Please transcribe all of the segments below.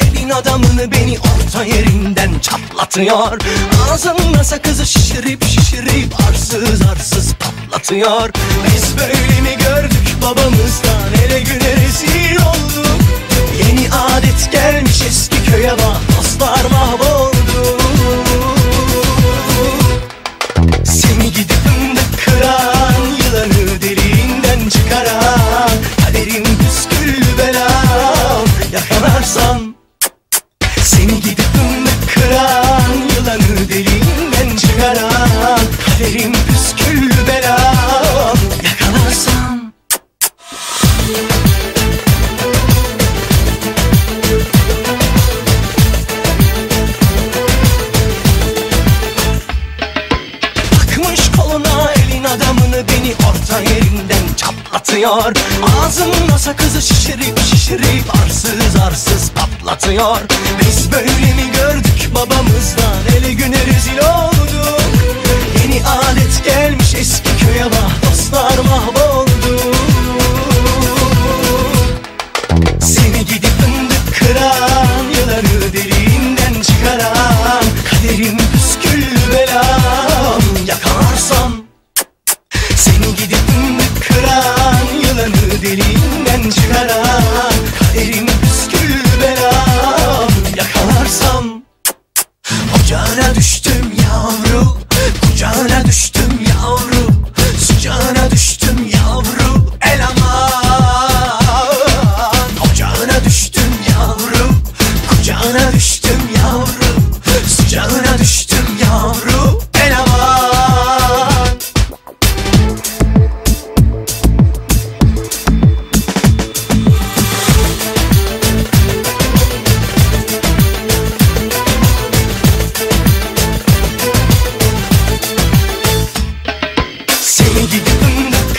Elin adamını beni orta yerinden çatlatıyor Ağzında sakızı şişirip şişirip arsız arsız patlatıyor. Biz böyle mi gördük babamızdan? Ele güne rezil olduk. Yeni adet gelmiş eski köye bak dostlar mahvoldu. Seni gidip Kaderim püsküllü belam Yakalarsan Takmış koluna elin adamını beni orta yerinden çatlatıyor. Ağzımda sakızı şişirip şişirip arsız arsız patlatıyor. Biz böyle mi gördük babamızdan? Ele güne rezil olduk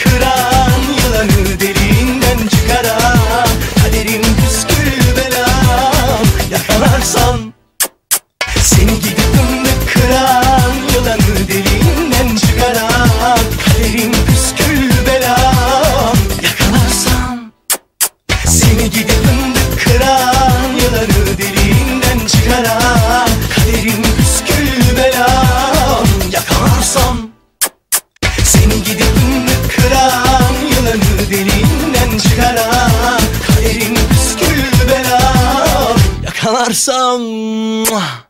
Kıran Yılanı deliğinden çıkaran Kaderim püskül belam. Yakalarsan Seni gidip kıran Yılanı deliğinden çıkaran Kaderim püskül belam. Yakalarsan Seni gidip çıkaran